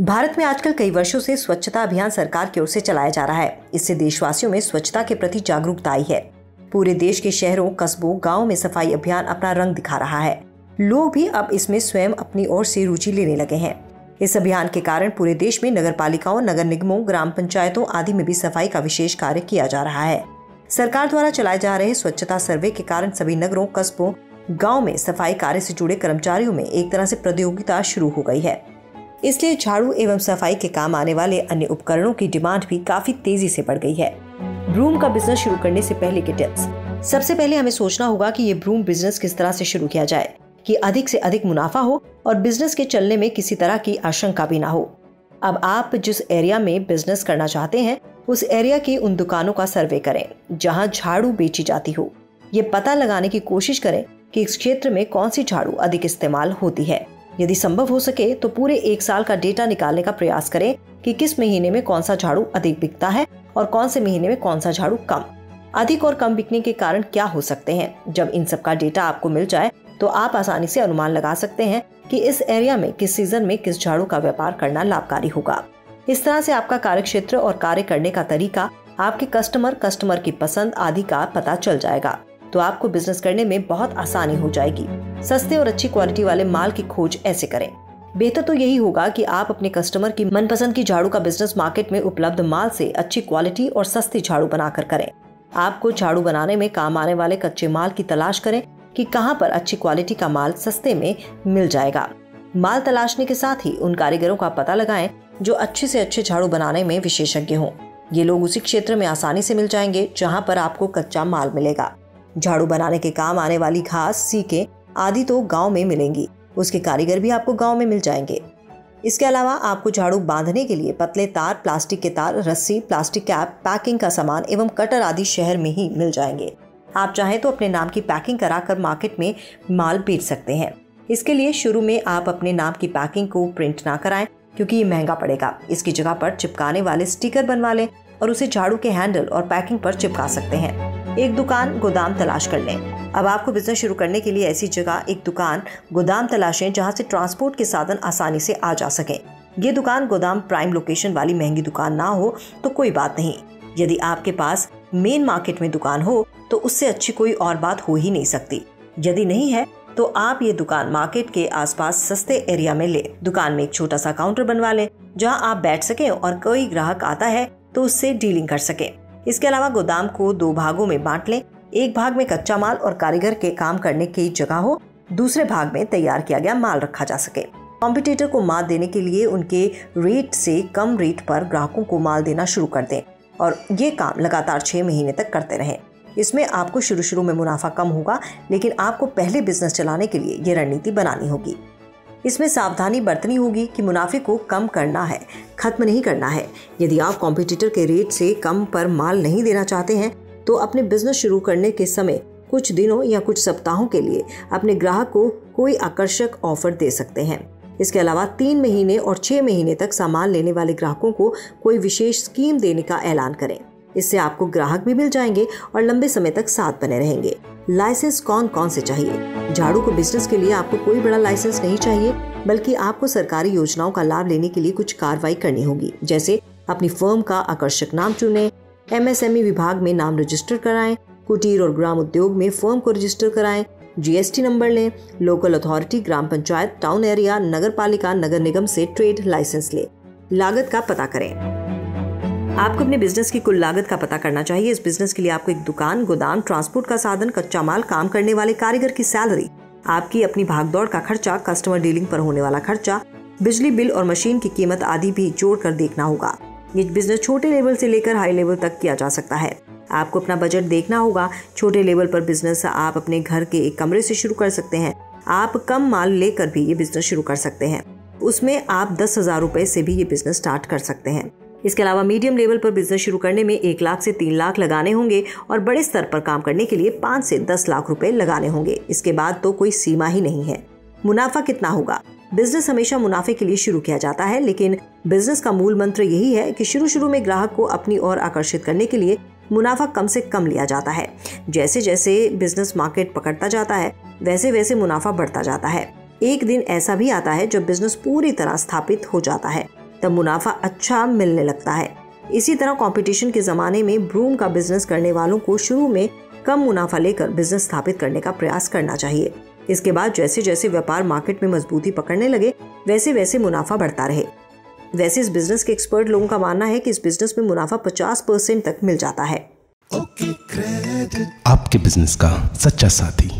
भारत में आजकल कई वर्षों से स्वच्छता अभियान सरकार की ओर से चलाया जा रहा है। इससे देशवासियों में स्वच्छता के प्रति जागरूकता आई है। पूरे देश के शहरों, कस्बों, गाँव में सफ़ाई अभियान अपना रंग दिखा रहा है। लोग भी अब इसमें स्वयं अपनी ओर से रुचि लेने लगे हैं। इस अभियान के कारण पूरे देश में नगर पालिकाओं नगर निगमों, ग्राम पंचायतों आदि में भी सफ़ाई का विशेष कार्य किया जा रहा है। सरकार द्वारा चलाए जा रहे स्वच्छता सर्वे के कारण सभी नगरों, कस्बों गाँव में सफ़ाई कार्य से जुड़े कर्मचारियों में एक तरह से प्रतियोगिता शुरू हो गई है। इसलिए झाड़ू एवं सफ़ाई के काम आने वाले अन्य उपकरणों की डिमांड भी काफ़ी तेज़ी से बढ़ गई है। ब्रूम का बिज़नेस शुरू करने से पहले के टिप्स सबसे पहले हमें सोचना होगा कि ये ब्रूम बिज़नेस किस तरह से शुरू किया जाए, कि अधिक से अधिक मुनाफा हो और बिज़नेस के चलने में किसी तरह की आशंका भी ना हो। अब आप जिस एरिया में बिज़नेस करना चाहते हैं, उस एरिया की उन दुकानों का सर्वे करें, जहाँ झाड़ू बेची जाती हो। ये पता लगाने की कोशिश करें कि इस क्षेत्र में कौन सी झाड़ू अधिक इस्तेमाल होती है। यदि संभव हो सके तो पूरे एक साल का डेटा निकालने का प्रयास करें कि किस महीने में कौन सा झाड़ू अधिक बिकता है और कौन से महीने में कौन सा झाड़ू कम। अधिक और कम बिकने के कारण क्या हो सकते हैं? जब इन सब का डेटा आपको मिल जाए तो आप आसानी से अनुमान लगा सकते हैं कि इस एरिया में, किस सीज़न में किस झाड़ू का व्यापार करना लाभकारी होगा। इस तरह से आपका कार्य क्षेत्र और कार्य करने का तरीका, आपके कस्टमर कस्टमर की पसंद आदि का पता चल जाएगा। तो आपको बिज़नेस करने में बहुत आसानी हो जाएगी। सस्ते और अच्छी क्वालिटी वाले माल की खोज ऐसे करें। बेहतर तो यही होगा कि आप अपने कस्टमर की मनपसंद की झाड़ू का बिज़नेस मार्केट में उपलब्ध माल से अच्छी क्वालिटी और सस्ती झाड़ू बनाकर करें। आपको झाड़ू बनाने में काम आने वाले कच्चे माल की तलाश करें कि कहाँ पर अच्छी क्वालिटी का माल सस्ते में मिल जाएगा। माल तलाशने के साथ ही उन कारीगरों का पता लगाएँ जो अच्छे से अच्छे झाड़ू बनाने में विशेषज्ञ हों। ये लोग उसी क्षेत्र में आसानी से मिल जाएँगे जहाँ पर आपको कच्चा माल मिलेगा। झाड़ू बनाने के काम आने वाली घास, सीके आदि तो गाँव में मिलेंगी। उसके कारीगर भी आपको गाँव में मिल जाएँगे। इसके अलावा आपको झाड़ू बांधने के लिए पतले तार, प्लास्टिक के तार, रस्सी, प्लास्टिक कैप, पैकिंग का सामान एवं कटर आदि शहर में ही मिल जाएँगे। आप चाहें तो अपने नाम की पैकिंग कराकर मार्केट में माल बेच सकते हैं। इसके लिए शुरू में आप अपने नाम की पैकिंग को प्रिंट ना कराएँ, क्योंकि ये महँगा पड़ेगा। इसकी जगह पर चिपकाने वाले स्टिकर बनवा लें और उसे झाड़ू के हैंडल और पैकिंग पर चिपका सकते हैं। एक दुकान गोदाम तलाश कर लें। अब आपको बिज़नेस शुरू करने के लिए ऐसी जगह, एक दुकान गोदाम तलाशें जहाँ से ट्रांसपोर्ट के साधन आसानी से आ जा सके। ये दुकान गोदाम प्राइम लोकेशन वाली महँगी दुकान ना हो तो कोई बात नहीं। यदि आपके पास मेन मार्केट में दुकान हो तो उससे अच्छी कोई और बात हो ही नहीं सकती। यदि नहीं है तो आप ये दुकान मार्केट के आसपास सस्ते एरिया में ले, दुकान में एक छोटा सा काउंटर बनवा लें, जहाँ आप बैठ सके और कोई ग्राहक आता है तो उससे डीलिंग कर सके। इसके अलावा गोदाम को दो भागों में बांट लें। एक भाग में कच्चा माल और कारीगर के काम करने की जगह हो। दूसरे भाग में तैयार किया गया माल रखा जा सके। कॉम्पिटिटर को माल देने के लिए उनके रेट से कम रेट पर ग्राहकों को माल देना शुरू कर दें और ये काम लगातार छह महीने तक करते रहें। इसमें आपको शुरू शुरू में मुनाफा कम होगा, लेकिन आपको पहले बिज़नेस चलाने के लिए ये रणनीति बनानी होगी। इसमें सावधानी बरतनी होगी कि मुनाफे को कम करना है, खत्म नहीं करना है। यदि आप कॉम्पिटिटर के रेट से कम पर माल नहीं देना चाहते हैं तो अपने बिज़नेस शुरू करने के समय कुछ दिनों या कुछ सप्ताहों के लिए अपने ग्राहक को कोई आकर्षक ऑफ़र दे सकते हैं। इसके अलावा तीन महीने और छह महीने तक सामान लेने वाले ग्राहकों को कोई विशेष स्कीम देने का ऐलान करें। इससे आपको ग्राहक भी मिल जाएँगे और लंबे समय तक साथ बने रहेंगे। लाइसेंस कौन कौन से चाहिए? झाड़ू को बिज़नेस के लिए आपको कोई बड़ा लाइसेंस नहीं चाहिए, बल्कि आपको सरकारी योजनाओं का लाभ लेने के लिए कुछ कार्रवाई करनी होगी। जैसे अपनी फर्म का आकर्षक नाम चुने एमएसएमई विभाग में नाम रजिस्टर कराएँ, कुटीर और ग्राम उद्योग में फर्म को रजिस्टर कराएँ जीएसटी नंबर लें लोकल अथॉरिटी ग्राम पंचायत टाउन एरिया नगर पालिका नगर निगम से ट्रेड लाइसेंस ले। लागत का पता करें। आपको अपने बिज़नेस की कुल लागत का पता करना चाहिए। इस बिज़नेस के लिए आपको एक दुकान, गोदाम ट्रांसपोर्ट का साधन, कच्चा माल, काम करने वाले कारीगर की सैलरी आपकी अपनी भागदौड़ का खर्चा कस्टमर डीलिंग पर होने वाला खर्चा, बिजली बिल और मशीन की कीमत आदि भी जोड़कर देखना होगा। ये बिज़नेस छोटे लेवल से लेकर हाई लेवल तक किया जा सकता है। आपको अपना बजट देखना होगा। छोटे लेवल पर बिज़नेस आप अपने घर के एक कमरे से शुरू कर सकते हैं। आप कम माल लेकर भी ये बिज़नेस शुरू कर सकते हैं। उसमें आप दस हज़ार रुपए से भी ये बिज़नेस स्टार्ट कर सकते हैं। इसके अलावा मीडियम लेवल पर बिज़नेस शुरू करने में एक लाख से तीन लाख लगाने होंगे और बड़े स्तर पर काम करने के लिए पाँच से दस लाख रुपए लगाने होंगे। इसके बाद तो कोई सीमा ही नहीं है। मुनाफा कितना होगा? बिज़नेस हमेशा मुनाफे के लिए शुरू किया जाता है, लेकिन बिज़नेस का मूल मंत्र यही है कि शुरू शुरू में ग्राहक को अपनी ओर आकर्षित करने के लिए मुनाफा कम से कम लिया जाता है। जैसे जैसे बिज़नेस मार्केट पकड़ता जाता है वैसे वैसे मुनाफा बढ़ता जाता है। एक दिन ऐसा भी आता है जब बिज़नेस पूरी तरह स्थापित हो जाता है। तब मुनाफा अच्छा मिलने लगता है। इसी तरह कंपटीशन के जमाने में ब्रूम का बिज़नेस करने वालों को शुरू में कम मुनाफा लेकर बिज़नेस स्थापित करने का प्रयास करना चाहिए। इसके बाद जैसे जैसे व्यापार मार्केट में मजबूती पकड़ने लगे वैसे वैसे मुनाफा बढ़ता रहे। वैसे इस बिज़नेस के एक्सपर्ट लोगों का मानना है कि इस बिज़नेस में मुनाफा 50 परसेंट तक मिल जाता है। आपके बिज़नेस का सच्चा साथी।